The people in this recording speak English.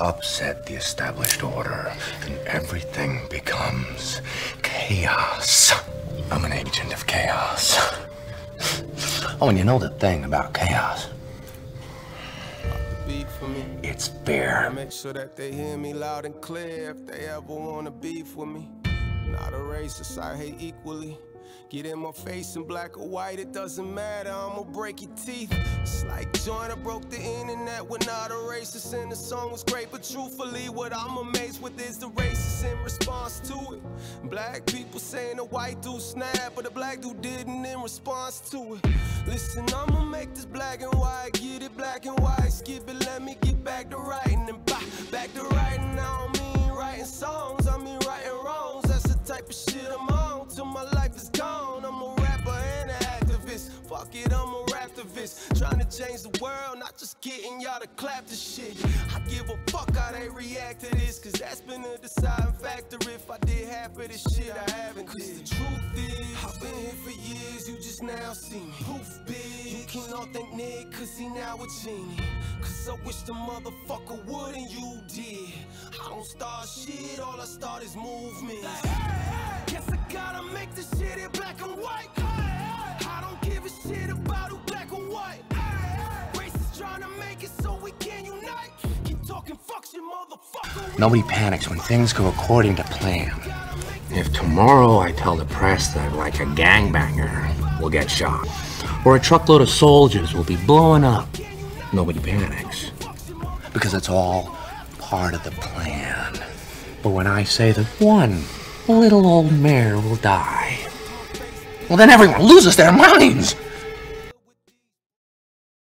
upset the established order, and everything becomes chaos. I'm an agent of chaos. Oh, and you know the thing about chaos? It's fair. Make sure that they hear me loud and clear if they ever wanna beef with me. Not a racist, I hate equally. Get in my face in black or white, it doesn't matter, I'ma break your teeth. It's like Joyner broke the internet, we're not a racist, and the song was great, but truthfully, what I'm amazed with is the racist in response to it. Black people saying the white dude snapped, but the black dude didn't in response to it. Listen, I'ma make this black and white, get it black and white, skip it, let me get back to writing, I'm a raptivist, trying to change the world, not just getting y'all to clap the shit, I give a fuck how they react to this, cause that's been a deciding factor, if I did half of this shit, I haven't Cause the truth is, I've been here for years, you just now see me, poof big, you can all thank Nick, cause he now a genie, cause I wish the motherfucker would and you did, I don't start shit, all I start is movement. Guess I Nobody panics when things go according to plan. If tomorrow I tell the press that, like a gangbanger, will get shot, or a truckload of soldiers will be blowing up, nobody panics. Because it's all part of the plan. But when I say that one little old mayor will die, well, then everyone loses their minds.